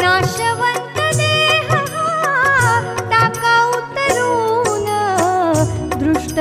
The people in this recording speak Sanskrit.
नाशवन्त दृष्ट